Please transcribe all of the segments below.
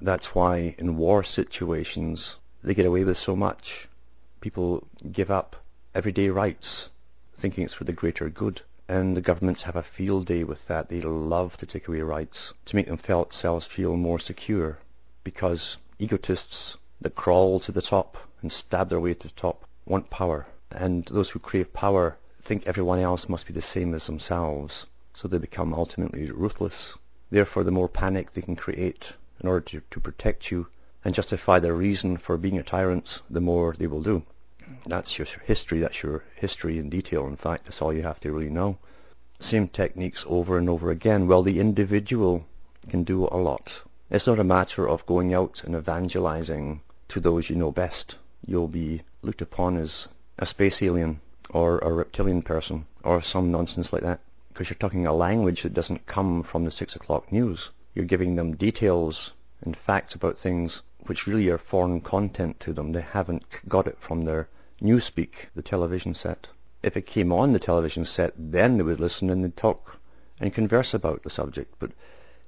That's why in war situations they get away with so much. People give up everyday rights thinking it's for the greater good. And the governments have a field day with that. They love to take away rights to make themselves feel more secure because egotists that crawl to the top and stab their way to the top want power. And those who crave power think everyone else must be the same as themselves. So they become ultimately ruthless. Therefore, the more panic they can create in order to, to protect you and justify their reason for being a tyrant, the more they will do. That's your history, that's your history in detail. In fact, that's all you have to really know. Same techniques over and over again. Well, the individual can do a lot. It's not a matter of going out and evangelizing to those you know best. You'll be looked upon as a space alien or a reptilian person or some nonsense like that because you're talking a language that doesn't come from the six o'clock news. You're giving them details and facts about things which really are foreign content to them. They haven't got it from their Newspeak, the television set. If it came on the television set, then they would listen and they'd talk and converse about the subject. But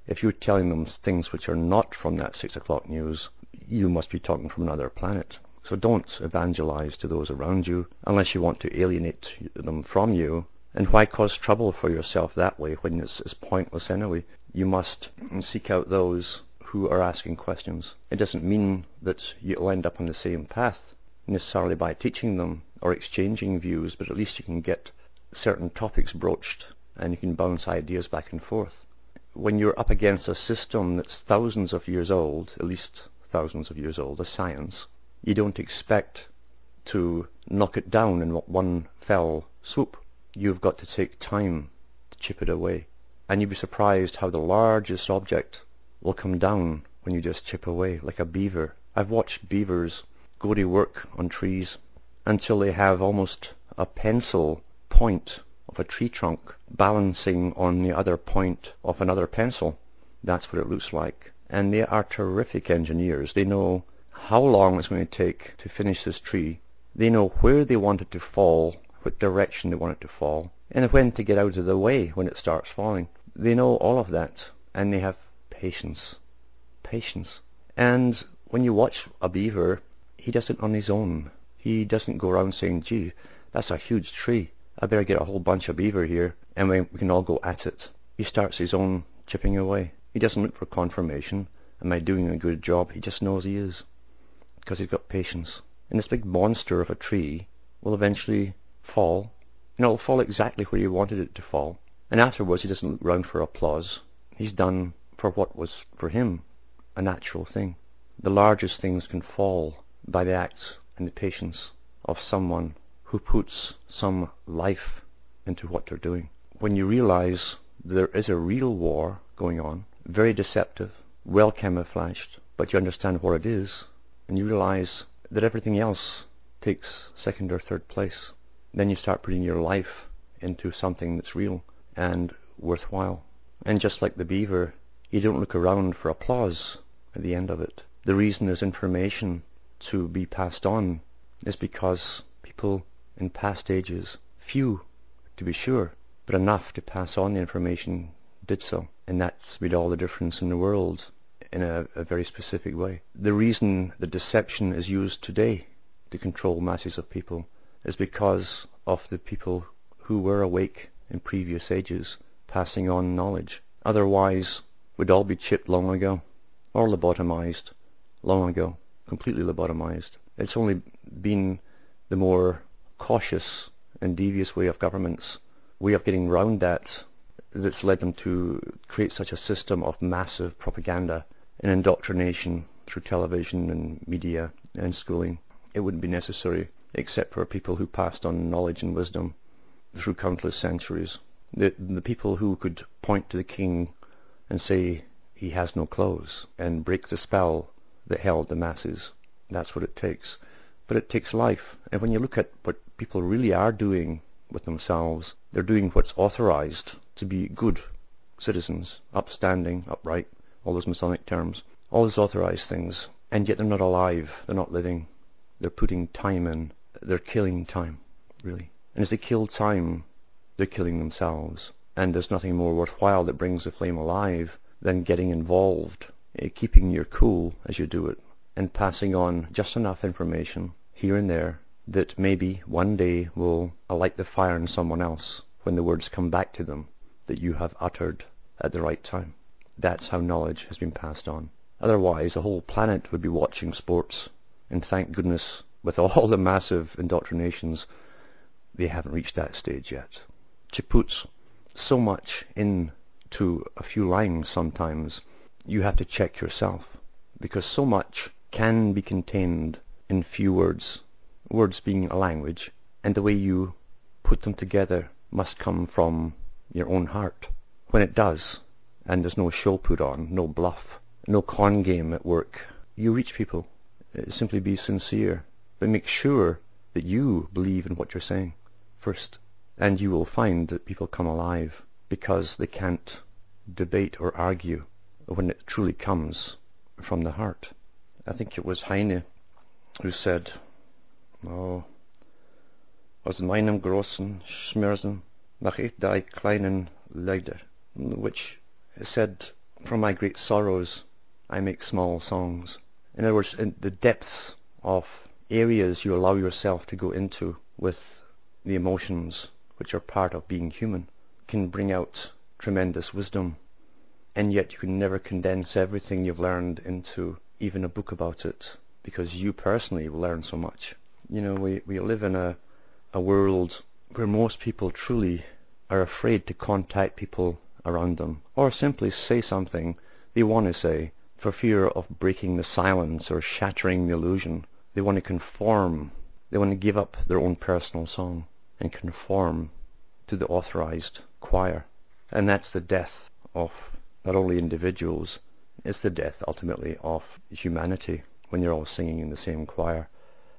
if you're telling them things which are not from that six o'clock news, you must be talking from another planet. So don't evangelize to those around you unless you want to alienate them from you. And why cause trouble for yourself that way when it's, it's pointless anyway? You must seek out those who are asking questions. It doesn't mean that you'll end up on the same path necessarily by teaching them or exchanging views, but at least you can get certain topics broached and you can bounce ideas back and forth. When you're up against a system that's thousands of years old, at least thousands of years old, a science, you don't expect to knock it down in one fell swoop. You've got to take time to chip it away. And you'd be surprised how the largest object will come down when you just chip away, like a beaver. I've watched beavers go to work on trees until they have almost a pencil point of a tree trunk balancing on the other point of another pencil. That's what it looks like. And they are terrific engineers. They know how long it's going to take to finish this tree. They know where they want it to fall, what direction they want it to fall, and when to get out of the way when it starts falling. They know all of that, and they have patience. Patience. And when you watch a beaver he does it on his own. He doesn't go around saying, gee, that's a huge tree. I better get a whole bunch of beaver here and we, we can all go at it. He starts his own chipping away. He doesn't look for confirmation. Am I doing a good job? He just knows he is. Because he's got patience. And this big monster of a tree will eventually fall. And it'll fall exactly where you wanted it to fall. And afterwards he doesn't look round for applause. He's done for what was for him a natural thing. The largest things can fall by the acts and the patience of someone who puts some life into what they're doing. When you realize there is a real war going on, very deceptive, well camouflaged, but you understand what it is, and you realize that everything else takes second or third place, then you start putting your life into something that's real and worthwhile. And just like the beaver, you don't look around for applause at the end of it. The reason there's information to be passed on is because people in past ages, few to be sure, but enough to pass on the information did so. And that's made all the difference in the world in a, a very specific way. The reason that deception is used today to control masses of people is because of the people who were awake in previous ages passing on knowledge. Otherwise, we'd all be chipped long ago, or lobotomized long ago completely lobotomized. It's only been the more cautious and devious way of governments, way of getting round that, that's led them to create such a system of massive propaganda and indoctrination through television and media and schooling. It wouldn't be necessary except for people who passed on knowledge and wisdom through countless centuries. The, the people who could point to the king and say he has no clothes and break the spell that held the masses. That's what it takes. But it takes life. And when you look at what people really are doing with themselves, they're doing what's authorized to be good citizens, upstanding, upright, all those Masonic terms, all those authorized things, and yet they're not alive, they're not living. They're putting time in, they're killing time, really. And as they kill time, they're killing themselves. And there's nothing more worthwhile that brings the flame alive than getting involved uh, keeping your cool as you do it and passing on just enough information here and there that maybe one day will alight the fire in someone else when the words come back to them that you have uttered at the right time. That's how knowledge has been passed on. Otherwise, the whole planet would be watching sports, and thank goodness, with all the massive indoctrinations, they haven't reached that stage yet. To put so much into a few lines sometimes, you have to check yourself, because so much can be contained in few words, words being a language, and the way you put them together must come from your own heart. When it does, and there's no show put on, no bluff, no con game at work, you reach people. It Simply be sincere, but make sure that you believe in what you're saying first, and you will find that people come alive because they can't debate or argue when it truly comes from the heart. I think it was Heine who said, oh, aus meinem großen Schmerzen mach ich die kleinen Leider, which said, from my great sorrows I make small songs. In other words, in the depths of areas you allow yourself to go into with the emotions which are part of being human can bring out tremendous wisdom and yet you can never condense everything you've learned into even a book about it because you personally will learn so much. You know, we, we live in a, a world where most people truly are afraid to contact people around them or simply say something they want to say for fear of breaking the silence or shattering the illusion. They want to conform. They want to give up their own personal song and conform to the authorized choir. And that's the death of not only individuals, it's the death ultimately of humanity when you're all singing in the same choir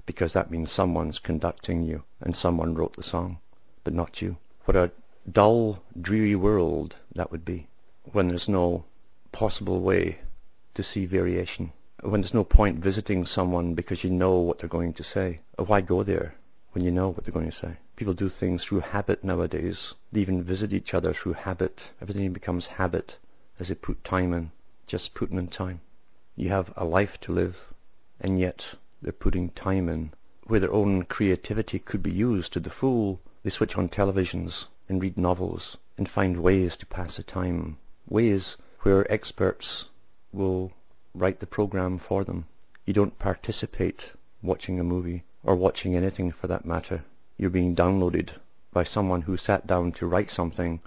because that means someone's conducting you and someone wrote the song, but not you. What a dull, dreary world that would be when there's no possible way to see variation, when there's no point visiting someone because you know what they're going to say. Uh, why go there when you know what they're going to say? People do things through habit nowadays. They even visit each other through habit. Everything becomes habit as they put time in, just putting in time. You have a life to live, and yet they're putting time in where their own creativity could be used to the full. They switch on televisions and read novels and find ways to pass the time, ways where experts will write the program for them. You don't participate watching a movie or watching anything for that matter. You're being downloaded by someone who sat down to write something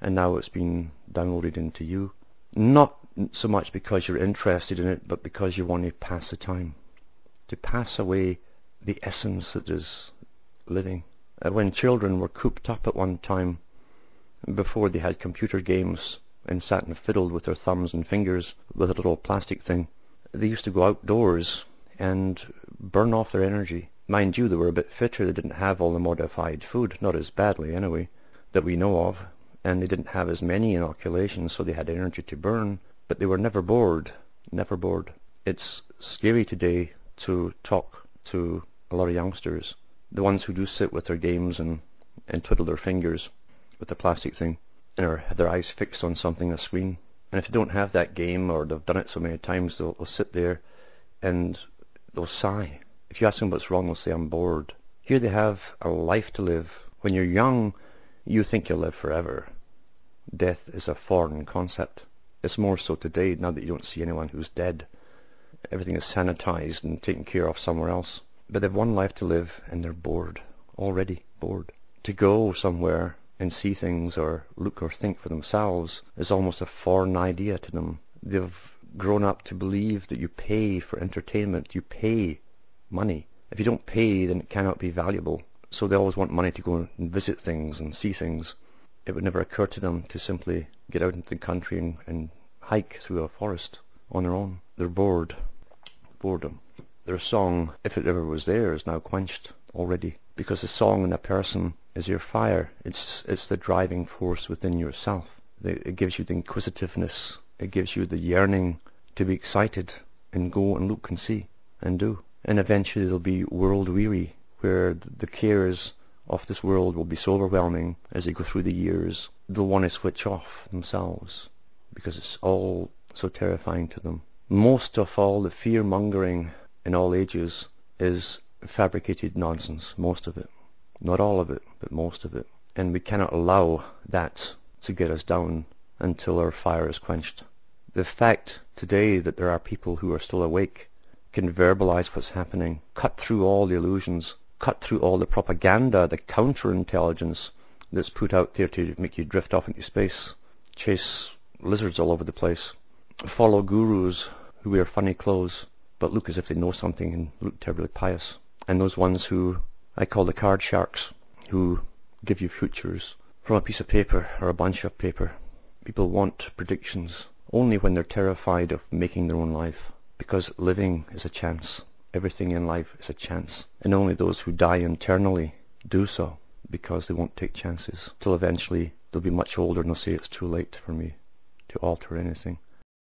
and now it's been downloaded into you. Not so much because you're interested in it, but because you want to pass the time. To pass away the essence that is living. Uh, when children were cooped up at one time, before they had computer games and sat and fiddled with their thumbs and fingers with a little plastic thing, they used to go outdoors and burn off their energy. Mind you, they were a bit fitter, they didn't have all the modified food, not as badly anyway, that we know of, and they didn't have as many inoculations, so they had energy to burn, but they were never bored, never bored. It's scary today to talk to a lot of youngsters the ones who do sit with their games and, and twiddle their fingers with the plastic thing and have their eyes fixed on something, a screen. And if they don't have that game or they've done it so many times, they'll, they'll sit there and they'll sigh. If you ask them what's wrong, they'll say, I'm bored. Here they have a life to live. When you're young, you think you'll live forever. Death is a foreign concept. It's more so today, now that you don't see anyone who's dead. Everything is sanitized and taken care of somewhere else. But they've one life to live and they're bored. Already bored. To go somewhere and see things or look or think for themselves is almost a foreign idea to them. They've grown up to believe that you pay for entertainment. You pay money. If you don't pay, then it cannot be valuable. So they always want money to go and visit things and see things. It would never occur to them to simply get out into the country and, and hike through a forest on their own. They're bored. Boredom. Their song, if it ever was there, is now quenched already. Because the song in a person is your fire. It's, it's the driving force within yourself. It gives you the inquisitiveness. It gives you the yearning to be excited and go and look and see and do. And eventually they'll be world weary, where the cares of this world will be so overwhelming as they go through the years, they'll want to switch off themselves because it's all so terrifying to them. Most of all the fear-mongering in all ages is fabricated nonsense, most of it. Not all of it, but most of it. And we cannot allow that to get us down until our fire is quenched. The fact today that there are people who are still awake can verbalize what's happening, cut through all the illusions, cut through all the propaganda, the counterintelligence that's put out there to make you drift off into space, chase lizards all over the place, follow gurus who wear funny clothes but look as if they know something and look terribly pious, and those ones who I call the card sharks, who give you futures from a piece of paper or a bunch of paper. People want predictions only when they're terrified of making their own life, because living is a chance. Everything in life is a chance, and only those who die internally do so because they won't take chances till eventually they'll be much older and they'll say it's too late for me to alter anything.